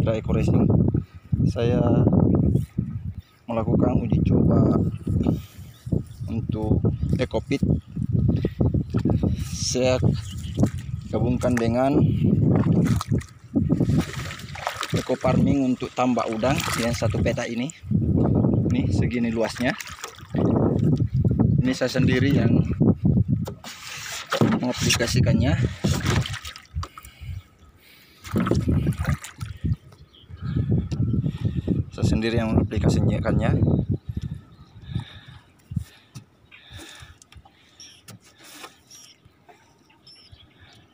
Putra Eco Racing. Saya melakukan uji coba untuk EcoPit saya gabungkan dengan Eco Farming untuk tambak udang yang satu peta ini. Ini segini luasnya. Ini saya sendiri yang mengaplikasikannya saya sendiri yang mengaplikasikannya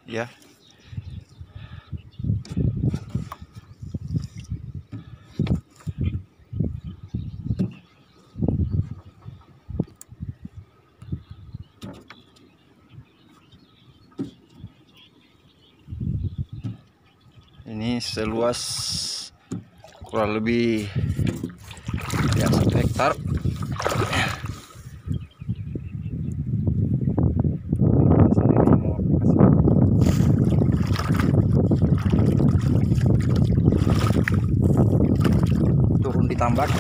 ya. Ini seluas kurang lebih ya satu hektar. Turun di tambak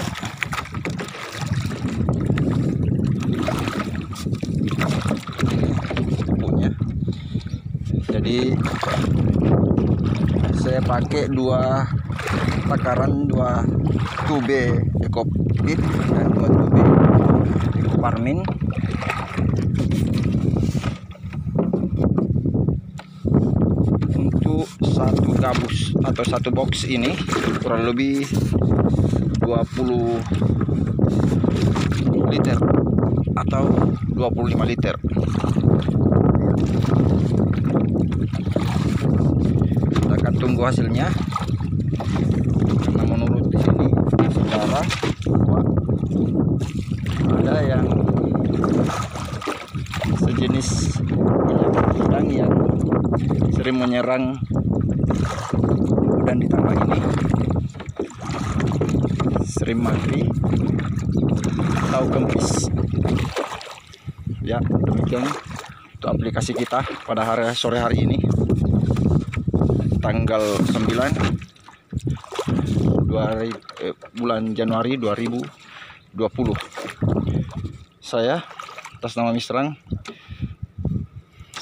punya. Jadi saya pakai dua takaran dua tube ekopit dan dua tube ekoparmin untuk satu gabus atau satu box ini kurang lebih 20 liter atau 25 liter. Kita akan tunggu hasilnya penyakit udang yang sering menyerang udang di ini. Sering mati atau kempis ya demikian untuk aplikasi kita pada hari sore hari ini. Tanggal 9 2 eh, bulan Januari 2020 saya atas nama Misrang